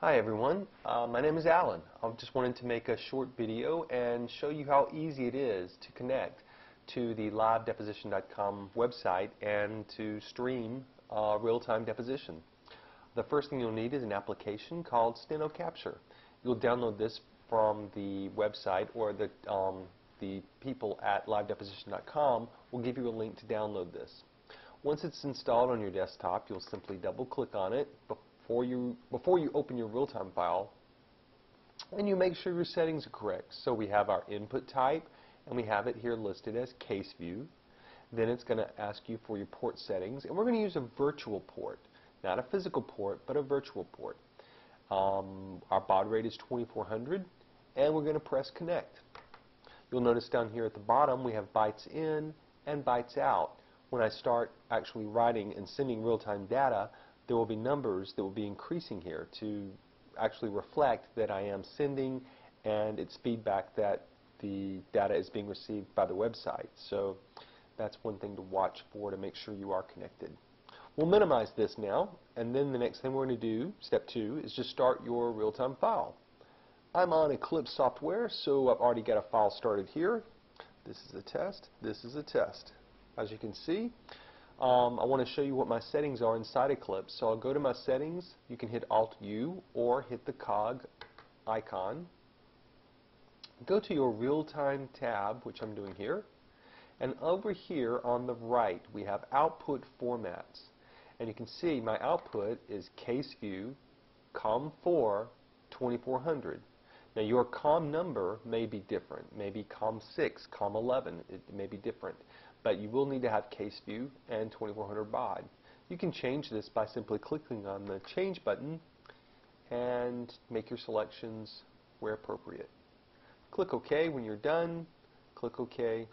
Hi everyone, uh, my name is Alan. I just wanted to make a short video and show you how easy it is to connect to the livedeposition.com website and to stream uh, real-time deposition. The first thing you'll need is an application called Steno Capture. You'll download this from the website or the, um, the people at livedeposition.com will give you a link to download this. Once it's installed on your desktop, you'll simply double click on it before you, before you open your real-time file and you make sure your settings are correct. So we have our input type and we have it here listed as CaseView. Then it's going to ask you for your port settings and we're going to use a virtual port. Not a physical port, but a virtual port. Um, our baud rate is 2400 and we're going to press connect. You'll notice down here at the bottom we have bytes in and bytes out. When I start actually writing and sending real-time data, there will be numbers that will be increasing here to actually reflect that I am sending and it's feedback that the data is being received by the website. So that's one thing to watch for to make sure you are connected. We'll minimize this now and then the next thing we're going to do, step two, is just start your real-time file. I'm on Eclipse software so I've already got a file started here. This is a test, this is a test. As you can see, um, I want to show you what my settings are inside Eclipse. So I'll go to my settings. You can hit Alt-U or hit the cog icon. Go to your real-time tab, which I'm doing here. And over here on the right, we have output formats. And you can see my output is CaseView, COM4, 2400. Now your COM number may be different, maybe COM6, COM11, it may be different but you will need to have CaseView and 2400 baud. You can change this by simply clicking on the change button and make your selections where appropriate. Click OK when you're done, click OK,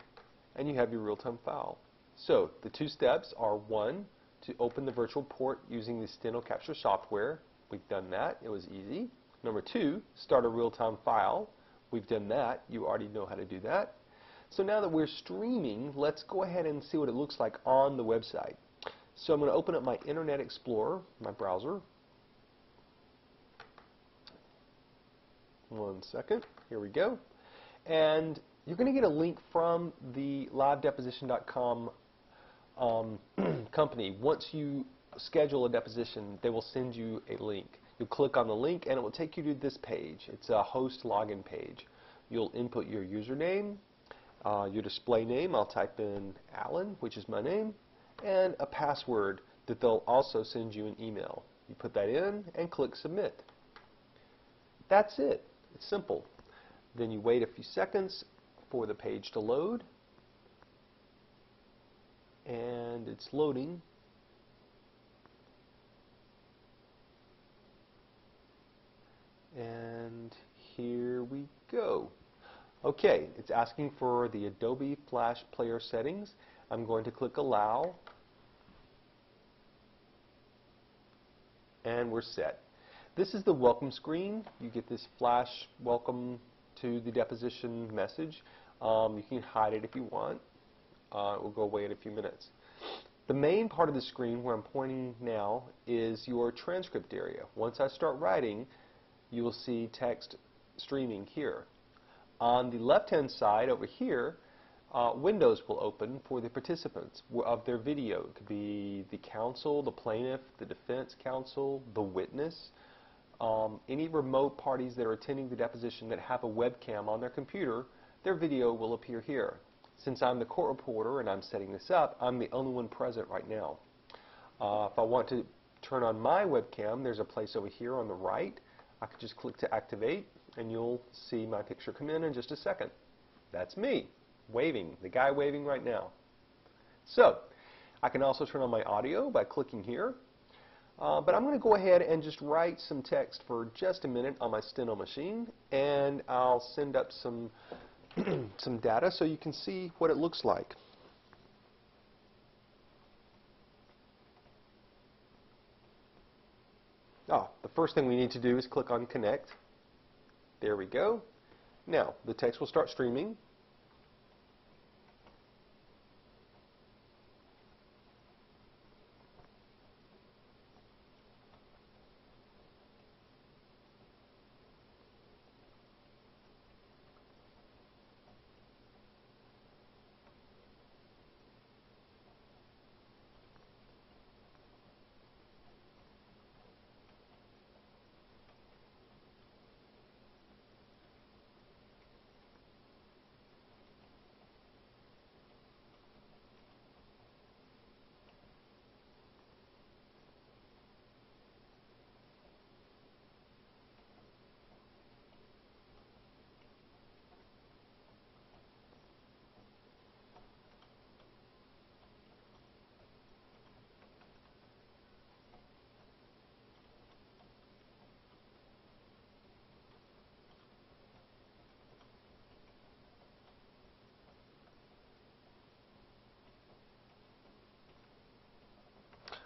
and you have your real-time file. So the two steps are one, to open the virtual port using the Steno Capture software. We've done that. It was easy. Number two, start a real-time file. We've done that. You already know how to do that. So now that we're streaming, let's go ahead and see what it looks like on the website. So I'm going to open up my Internet Explorer, my browser. One second. Here we go. And you're going to get a link from the livedeposition.com um, company. Once you schedule a deposition, they will send you a link. You'll click on the link and it will take you to this page. It's a host login page. You'll input your username, uh, your display name, I'll type in Alan, which is my name, and a password that they'll also send you an email. You put that in and click Submit. That's it. It's simple. Then you wait a few seconds for the page to load, and it's loading. And here we go. Okay, it's asking for the Adobe Flash Player settings. I'm going to click Allow. And we're set. This is the welcome screen. You get this flash welcome to the deposition message. Um, you can hide it if you want. Uh, it will go away in a few minutes. The main part of the screen where I'm pointing now is your transcript area. Once I start writing, you will see text streaming here. On the left-hand side over here, uh, windows will open for the participants of their video. It could be the counsel, the plaintiff, the defense counsel, the witness, um, any remote parties that are attending the deposition that have a webcam on their computer, their video will appear here. Since I'm the court reporter and I'm setting this up, I'm the only one present right now. Uh, if I want to turn on my webcam, there's a place over here on the right. I could just click to activate and you'll see my picture come in in just a second. That's me, waving, the guy waving right now. So, I can also turn on my audio by clicking here. Uh, but I'm going to go ahead and just write some text for just a minute on my Steno machine, and I'll send up some, some data so you can see what it looks like. Ah, the first thing we need to do is click on Connect. There we go. Now, the text will start streaming.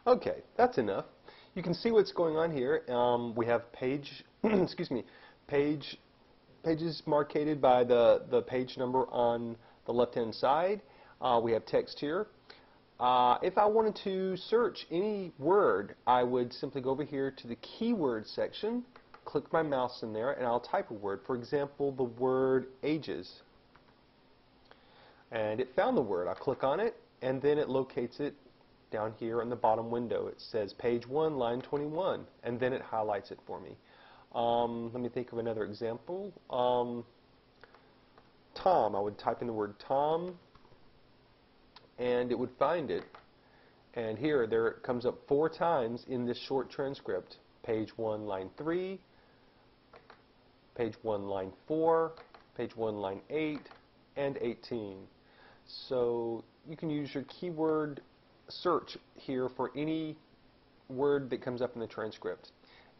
Okay, that's enough. You can see what's going on here. Um, we have page, excuse me, page pages marked by the, the page number on the left-hand side. Uh, we have text here. Uh, if I wanted to search any word, I would simply go over here to the keyword section, click my mouse in there, and I'll type a word. For example, the word ages. And it found the word. I click on it, and then it locates it down here in the bottom window. It says page 1, line 21, and then it highlights it for me. Um, let me think of another example. Um, Tom, I would type in the word Tom, and it would find it. And here, there it comes up four times in this short transcript. Page 1, line 3, page 1, line 4, page 1, line 8, and 18. So you can use your keyword search here for any word that comes up in the transcript.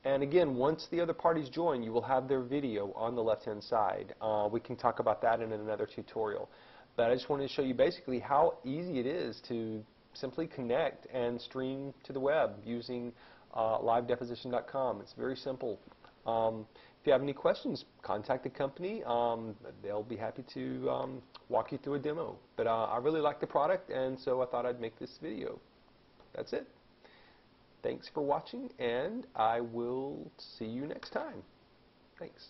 And again, once the other parties join, you will have their video on the left-hand side. Uh, we can talk about that in another tutorial. But I just wanted to show you basically how easy it is to simply connect and stream to the web using uh, livedeposition.com. It's very simple. Um, if you have any questions, contact the company. Um, they'll be happy to um, walk you through a demo. But uh, I really like the product, and so I thought I'd make this video. That's it. Thanks for watching, and I will see you next time. Thanks.